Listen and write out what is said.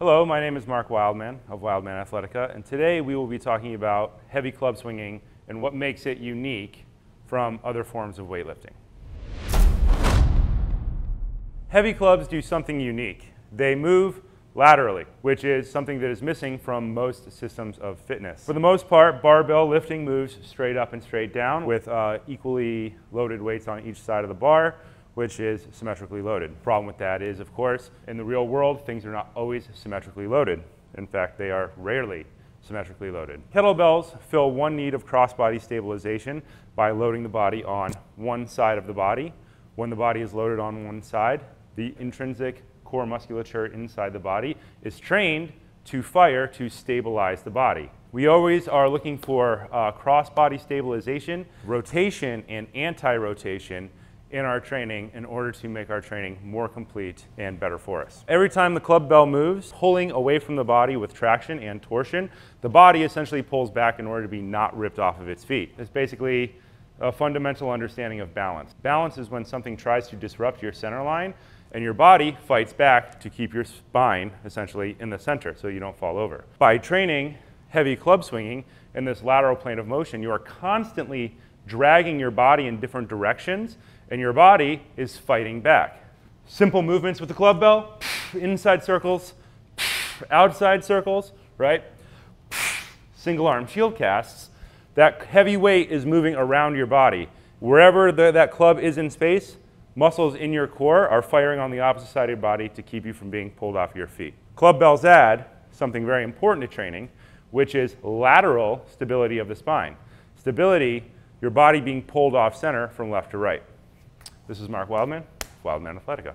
Hello, my name is Mark Wildman of Wildman Athletica, and today we will be talking about heavy club swinging and what makes it unique from other forms of weightlifting. Heavy clubs do something unique. They move laterally, which is something that is missing from most systems of fitness. For the most part, barbell lifting moves straight up and straight down with uh, equally loaded weights on each side of the bar, which is symmetrically loaded. Problem with that is, of course, in the real world, things are not always symmetrically loaded. In fact, they are rarely symmetrically loaded. Kettlebells fill one need of cross-body stabilization by loading the body on one side of the body. When the body is loaded on one side, the intrinsic core musculature inside the body is trained to fire to stabilize the body. We always are looking for uh, cross-body stabilization, rotation, and anti-rotation in our training in order to make our training more complete and better for us. Every time the club bell moves, pulling away from the body with traction and torsion, the body essentially pulls back in order to be not ripped off of its feet. It's basically a fundamental understanding of balance. Balance is when something tries to disrupt your center line and your body fights back to keep your spine essentially in the center so you don't fall over. By training heavy club swinging in this lateral plane of motion, you are constantly dragging your body in different directions and your body is fighting back. Simple movements with the club bell, inside circles, outside circles, right? Single arm shield casts. That heavy weight is moving around your body. Wherever the, that club is in space, muscles in your core are firing on the opposite side of your body to keep you from being pulled off your feet. Club bells add something very important to training, which is lateral stability of the spine. Stability, your body being pulled off center from left to right. This is Mark Wildman, Wildman Athletica.